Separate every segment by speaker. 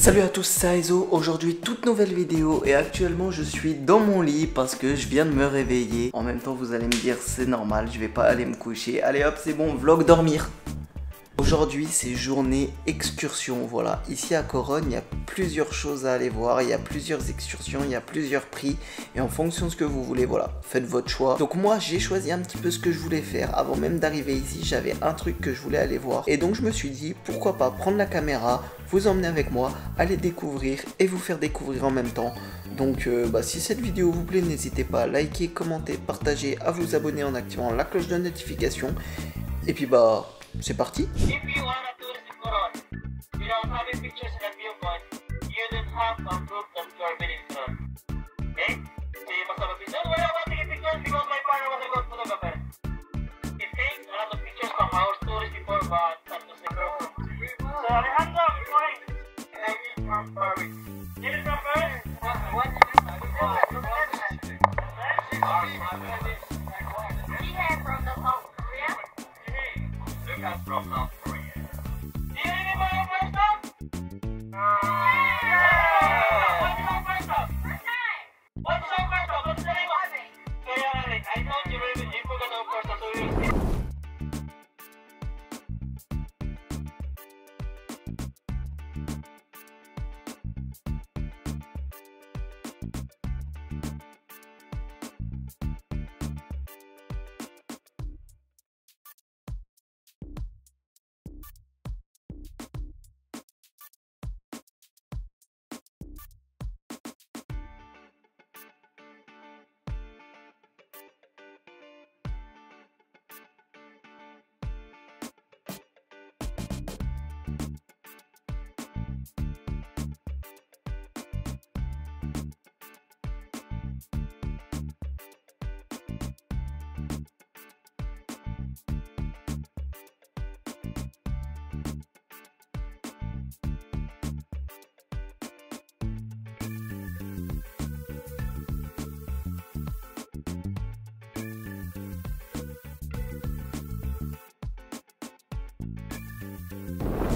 Speaker 1: Salut à tous, c'est Aizo. Aujourd'hui, toute nouvelle vidéo et actuellement je suis dans mon lit parce que je viens de me réveiller. En même temps, vous allez me dire c'est normal, je vais pas aller me coucher. Allez hop, c'est bon, vlog dormir. Aujourd'hui, c'est journée excursion. Voilà, ici à Corogne, il y a plusieurs choses à aller voir. Il y a plusieurs excursions, il y a plusieurs prix. Et en fonction de ce que vous voulez, voilà, faites votre choix. Donc, moi, j'ai choisi un petit peu ce que je voulais faire. Avant même d'arriver ici, j'avais un truc que je voulais aller voir. Et donc, je me suis dit, pourquoi pas prendre la caméra, vous emmener avec moi, aller découvrir et vous faire découvrir en même temps. Donc, euh, bah, si cette vidéo vous plaît, n'hésitez pas à liker, commenter, partager, à vous abonner en activant la cloche de notification. Et puis, bah. C'est parti.
Speaker 2: If you Look at from South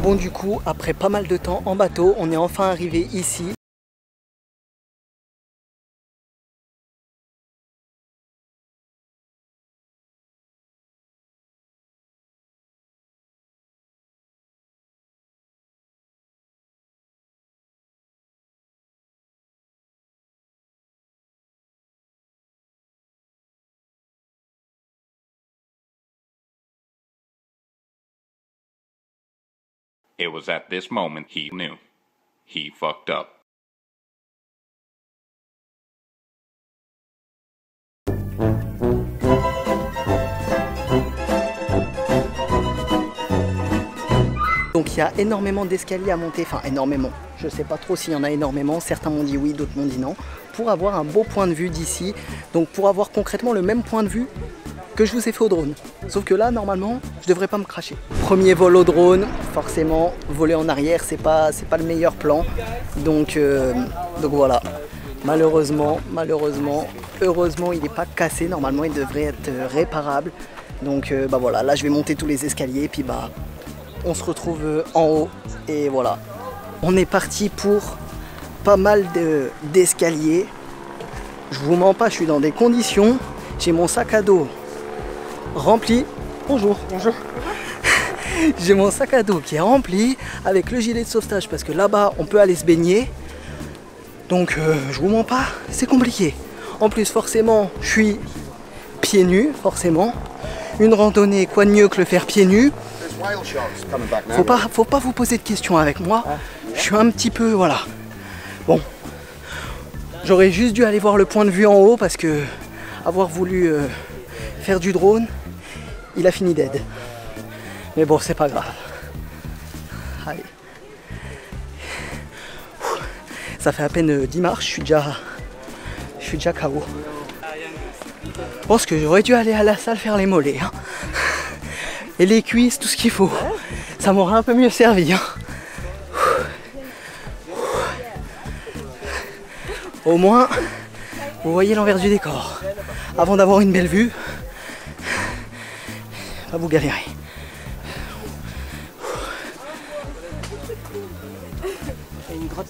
Speaker 1: Bon, du coup, après pas mal de temps en bateau, on est enfin arrivé ici.
Speaker 3: It was at this moment he knew. He fucked up.
Speaker 1: Donc il y a énormément d'escaliers à monter, enfin énormément. Je sais pas trop s'il y en a énormément, certains m'ont dit oui, d'autres m'ont dit non. Pour avoir un beau point de vue d'ici, donc pour avoir concrètement le même point de vue que je vous ai fait au drone. Sauf que là, normalement, je devrais pas me cracher. Premier vol au drone, forcément, voler en arrière, c'est pas, pas le meilleur plan. Donc, euh, donc voilà. Malheureusement, malheureusement, heureusement, il n'est pas cassé. Normalement, il devrait être réparable. Donc, euh, bah voilà, là, je vais monter tous les escaliers, puis bah, on se retrouve euh, en haut. Et voilà. On est parti pour pas mal de- d'escaliers. Je vous mens pas, je suis dans des conditions. J'ai mon sac à dos rempli. Bonjour. Bonjour. J'ai mon sac à dos qui est rempli avec le gilet de sauvetage parce que là-bas on peut aller se baigner. Donc euh, je vous mens pas, c'est compliqué. En plus forcément je suis pieds nus, forcément. Une randonnée, quoi de mieux que le faire pieds nus? Faut pas, faut pas vous poser de questions avec moi. Je suis un petit peu, voilà. Bon, j'aurais juste dû aller voir le point de vue en haut parce que avoir voulu euh, faire du drone, il a fini d'aide. Mais bon, c'est pas grave. Allez. Ça fait à peine euh, 10 marches, je suis déjà, je suis déjà KO. Je pense que j'aurais dû aller à la salle faire les mollets. hein. Et les cuisses, tout ce qu'il faut. Ça m'aurait un peu mieux servi. hein. Au moins, vous voyez l'envers du décor. Avant d'avoir une belle vue, vous galérer.
Speaker 4: grotte.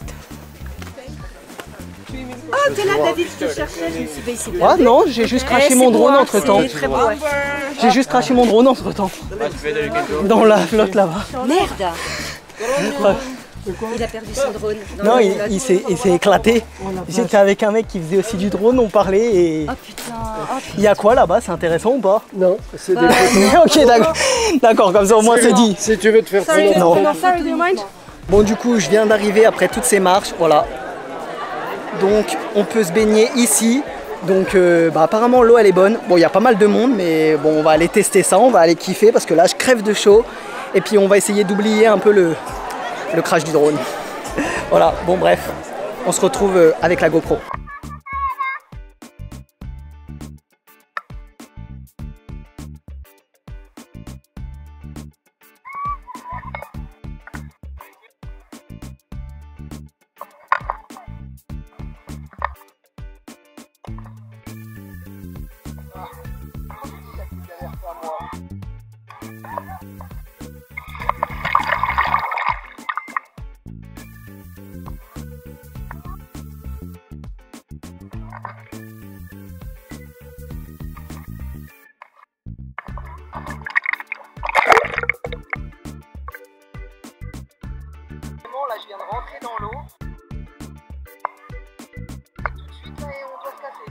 Speaker 4: Oh, t'es là, David, je te cherchais, je me suis ici.
Speaker 1: Ah non, j'ai juste craché
Speaker 4: Eh,
Speaker 1: mon drone entre temps. J'ai juste craché mon drone entre temps. Dans la flotte là-bas.
Speaker 4: Merde Il a perdu son drone. dans
Speaker 1: Non, il, il s'est éclaté. J'étais avec un mec qui faisait aussi du drone, on parlait et.
Speaker 4: Oh putain, oh
Speaker 1: Il y a quoi là-bas? C'est intéressant ou pas?
Speaker 5: Non, c'est des
Speaker 1: Ok, d'accord. D'accord, comme ça au moins c'est dit.
Speaker 5: Si tu veux te faire
Speaker 4: Sorry,
Speaker 5: prendre
Speaker 1: Non.
Speaker 4: no, sorry, do you mind?
Speaker 1: Bon, du coup, je viens d'arriver après toutes ces marches, voilà. Donc, on peut se baigner ici. Donc, euh, bah, apparemment, l'eau elle est bonne. Bon, il y a pas mal de monde, mais bon, on va aller tester ça, on va aller kiffer parce que là, je crève de chaud. Et puis, on va essayer d'oublier un peu le, le crash du drone. voilà, bon, bref, on se retrouve euh, avec la GoPro. Là, je viens de rentrer dans l'eau. Tout de suite, là, on doit se casser.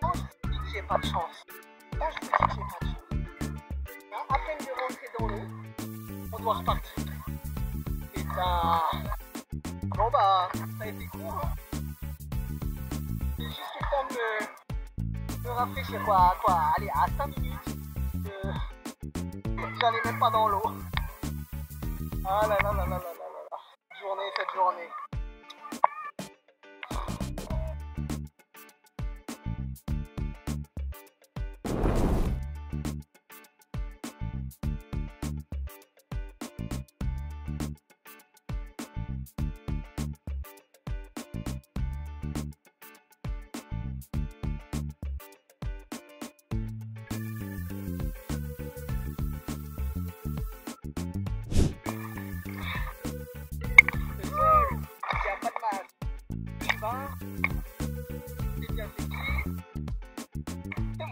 Speaker 1: Quand je vous dis que j'ai pas de chance, quand je vous dis que j'ai pas de chance, hein, à peine de rentrer dans l'eau, on doit repartir. Putain. Bon bah, ça a été court. Hein. J'ai juste le temps de me, me rafraîchir quoi, quoi, allez, à 5 minutes. Euh, J'allais même pas dans l'eau. Ah là là là là là là là. Journée, cette journée.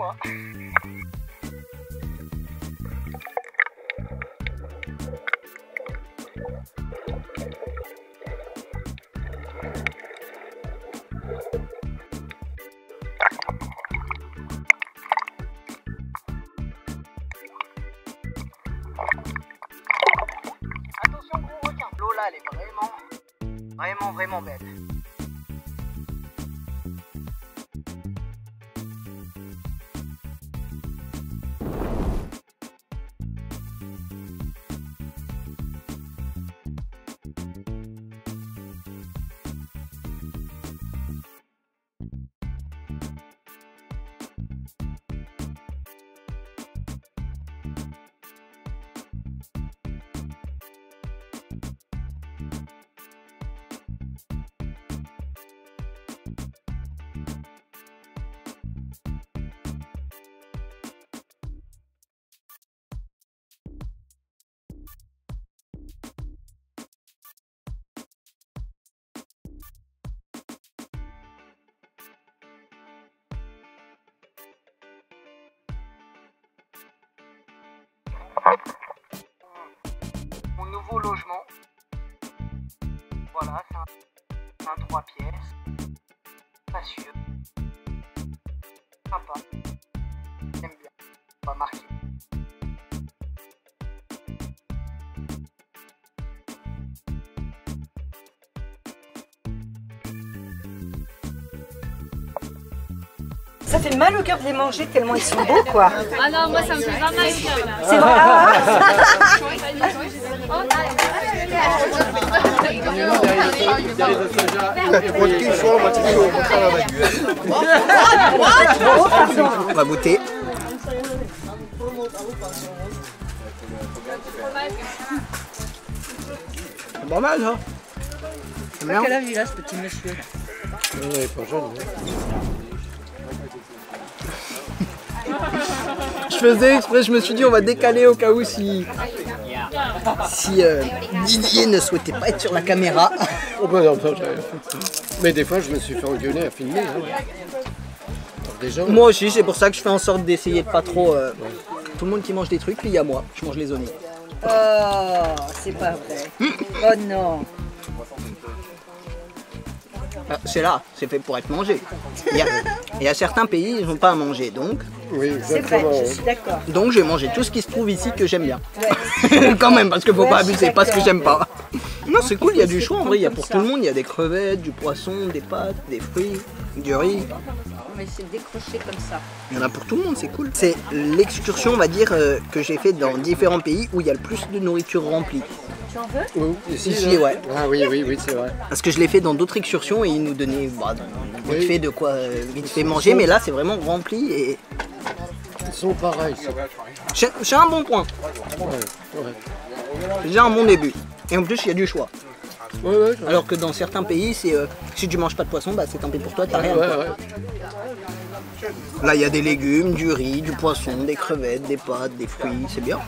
Speaker 1: Moi. Attention gros requin. L'eau là elle est vraiment, vraiment, vraiment belle. Mon nouveau logement. Voilà, c'est un, un 3 pièces. Spacieux. Sympa. J'aime bien. On va
Speaker 4: Ça fait mal au cœur de les manger tellement ils sont beaux, quoi.
Speaker 6: Ah non, moi ça me fait pas mal au cœur là.
Speaker 4: C'est vrai. Ah,
Speaker 1: On va goûter. C'est pas mal ça. C'est bien.
Speaker 4: Quel âge il a ce petit monsieur?
Speaker 5: Ouais, pas jeune.
Speaker 1: Faisais exprès, je me suis dit on va décaler au cas où si. si euh, Didier ne souhaitait pas être sur la caméra.
Speaker 5: Oh bah non, non, j'avais- Mais des fois, je me suis fait engueuler à filmer. hein,
Speaker 1: Moi aussi, c'est pour ça que je fais en sorte d'essayer de pas trop. euh, Tout le monde qui mange des trucs, puis il y a moi, je mange les oignons.
Speaker 4: Oh, c'est pas vrai. Oh non.
Speaker 1: Ah, c'est là, c'est fait pour être mangé. Il y a, il y a certains pays, ils n'ont pas à manger, donc,
Speaker 5: oui,
Speaker 4: C'est vrai, je suis d'accord.
Speaker 1: donc je vais manger tout ce qui se trouve ici que j'aime bien.
Speaker 4: Ouais.
Speaker 1: Quand même, parce qu'il faut
Speaker 4: Ouais,
Speaker 1: pas abuser, pas ce que j'aime pas. Non, c'est cool, il y a du choix en vrai, il y a pour
Speaker 4: ça.
Speaker 1: tout le monde, il y a des crevettes, du poisson, des pâtes, des fruits, du riz.
Speaker 4: On va essayer de décrocher comme ça.
Speaker 1: Il y en a pour tout le monde, c'est cool. C'est l'excursion, on va dire, euh, que j'ai fait dans différents pays où il y a le plus de nourriture remplie.
Speaker 4: Tu en veux
Speaker 5: Où Ici,
Speaker 1: ouais.
Speaker 5: Ah oui, oui, oui, c'est vrai.
Speaker 1: Parce que je l'ai fait dans d'autres excursions et ils nous donnaient bah, vite
Speaker 5: Oui.
Speaker 1: fait de quoi euh, vite fait manger, mais là c'est vraiment rempli et
Speaker 5: Ils sont pareils. ça.
Speaker 1: c'est c'est un bon point.
Speaker 5: Ouais, ouais.
Speaker 1: C'est déjà un bon début. Et en plus il y a du choix.
Speaker 5: Ouais, ouais, ouais.
Speaker 1: Alors que dans certains pays, c'est euh, si tu manges pas de poisson, bah c'est tant pis pour toi, t'as rien. Là il y a des légumes, du riz, du poisson, des crevettes, des pâtes, des fruits, c'est bien.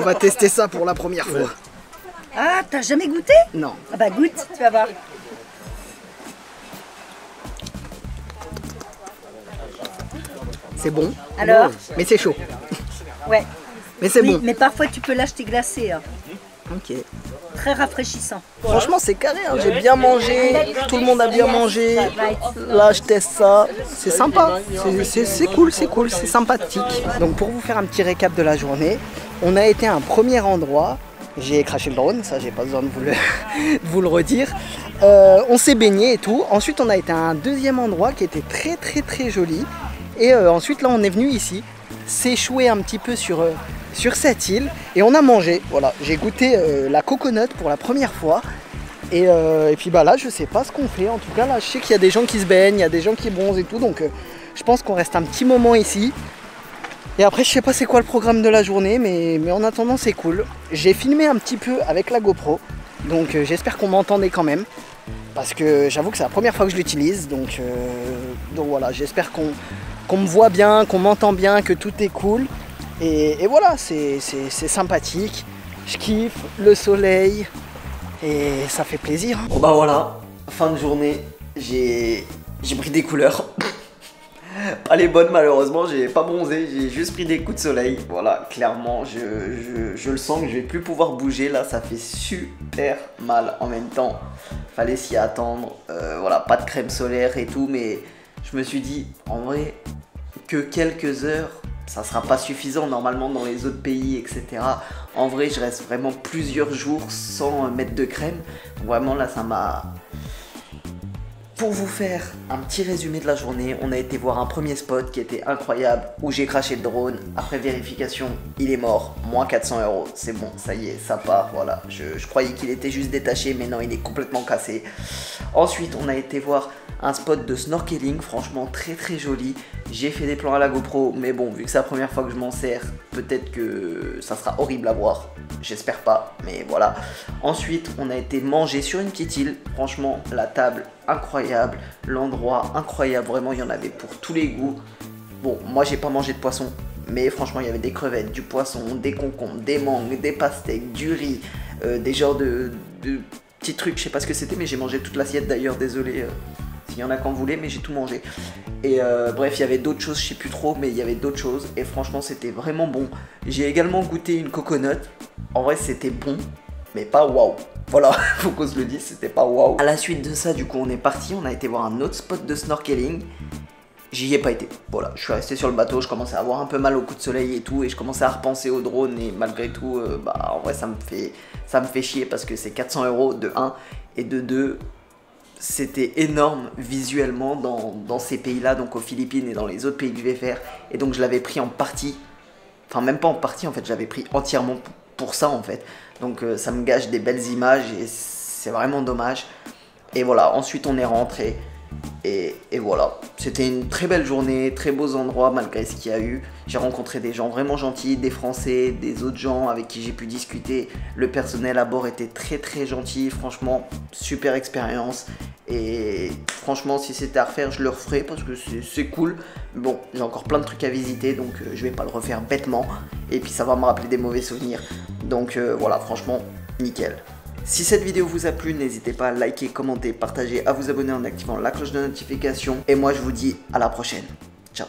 Speaker 1: On va tester ça pour la première fois.
Speaker 4: Ah, t'as jamais goûté?
Speaker 1: Non.
Speaker 4: Ah bah goûte, tu vas voir.
Speaker 1: C'est bon,
Speaker 4: Alors?
Speaker 1: Mais c'est chaud.
Speaker 4: Ouais.
Speaker 1: Mais c'est
Speaker 4: Oui,
Speaker 1: bon.
Speaker 4: mais parfois tu peux l'acheter glacé. hein.
Speaker 1: Ok.
Speaker 4: Très rafraîchissant.
Speaker 1: Franchement, c'est carré. hein. J'ai bien mangé. Tout le monde a bien mangé. Là, je teste ça. C'est sympa. C'est- cool, c'est cool, c'est sympathique. Donc, pour vous faire un petit récap de la journée, on a été à un premier endroit. J'ai craché le drone, ça, j'ai pas besoin de vous le, redire. Euh, on s'est baigné et tout. Ensuite, on a été à un deuxième endroit qui était très, très, très joli. Et euh, ensuite, là, on est venu ici s'échouer un petit peu sur, euh, cette île et on a mangé. Voilà, j'ai goûté la coconut pour la première fois. Et, puis bah là, je sais pas ce qu'on fait. En tout cas, là, je sais qu'il y a des gens qui se baignent, il y a des gens qui bronzent et tout. Donc, je pense qu'on reste un petit moment ici. Et après, je sais pas c'est quoi le programme de la journée, mais, mais en attendant, c'est cool. J'ai filmé un petit peu avec la GoPro. Donc, euh, j'espère qu'on m'entendait quand même. Parce que j'avoue que c'est la première fois que je l'utilise. Donc, euh, donc voilà, j'espère qu'on me voit bien, qu'on m'entend bien, que tout est cool. Et, et voilà, c'est sympathique. Je kiffe le soleil et ça fait plaisir. Bon bah voilà, fin de journée, j'ai pris des couleurs. pas les bonnes malheureusement, j'ai pas bronzé, j'ai juste pris des coups de soleil. Voilà, clairement, je, je- je le sens que je vais plus pouvoir bouger là, ça fait super mal en même temps. Fallait s'y attendre, Euh, voilà, pas de crème solaire et tout, mais je me suis dit, en vrai, que quelques heures, ça sera pas suffisant normalement dans les autres pays, etc. En vrai, je reste vraiment plusieurs jours sans euh, mettre de crème. Vraiment là, ça m'a. Pour vous faire un petit résumé de la journée, on a été voir un premier spot qui était incroyable, où j'ai craché le drone. Après vérification, il est mort, moins 400 euros. C'est bon, ça y est, ça part. Voilà, je, je croyais qu'il était juste détaché, mais non, il est complètement cassé. Ensuite, on a été voir un spot de snorkeling, franchement très très joli. J'ai fait des plans à la GoPro, mais bon, vu que c'est la première fois que je m'en sers, peut-être que ça sera horrible à voir. J'espère pas, mais voilà. Ensuite, on a été manger sur une petite île. Franchement, la table incroyable, l'endroit incroyable. Vraiment, il y en avait pour tous les goûts. Bon, moi j'ai pas mangé de poisson, mais franchement, il y avait des crevettes, du poisson, des concombres, des mangues, des pastèques, du riz, euh, des genres de, de petits trucs. Je sais pas ce que c'était, mais j'ai mangé toute l'assiette d'ailleurs. Désolé. euh, s'il y en a qu'en voulait, mais j'ai tout mangé. Et euh, bref, il y avait d'autres choses, je sais plus trop, mais il y avait d'autres choses. Et franchement, c'était vraiment bon. J'ai également goûté une coconut. En vrai, c'était bon, mais pas waouh. Voilà, faut qu'on se le dise, c'était pas waouh. À la suite de ça, du coup, on est parti. On a été voir un autre spot de snorkeling. J'y ai pas été. Voilà, je suis resté sur le bateau, je commençais à avoir un peu mal au coup de soleil et tout, et je commençais à repenser au drone, et malgré tout, euh, bah en vrai, ça me fait, ça me fait chier parce que c'est 400 euros de 1 et de 2
Speaker 7: c'était énorme visuellement dans, dans ces pays-là, donc aux Philippines et dans les autres pays que je vais faire. Et donc je l'avais pris en partie, enfin même pas en partie en fait, j'avais pris entièrement pour ça en fait. Donc euh, ça me gâche des belles images et c'est vraiment dommage. Et voilà, ensuite on est rentré. Et, voilà, c'était une très belle journée, très beaux endroits malgré ce qu'il y a eu. J'ai rencontré des gens vraiment gentils, des Français, des autres gens avec qui j'ai pu discuter. Le personnel à bord était très très gentil, franchement, super expérience. Et franchement, si c'était à refaire, je le referais parce que c'est- c'est cool. Bon, j'ai encore plein de trucs à visiter, donc euh, je vais pas le refaire bêtement. Et puis ça va me rappeler des mauvais souvenirs. Donc euh, voilà, franchement, nickel. Si cette vidéo vous a plu, n'hésitez pas à liker, commenter, partager, à vous abonner en activant la cloche de notification. Et moi, je vous dis à la prochaine. Ciao.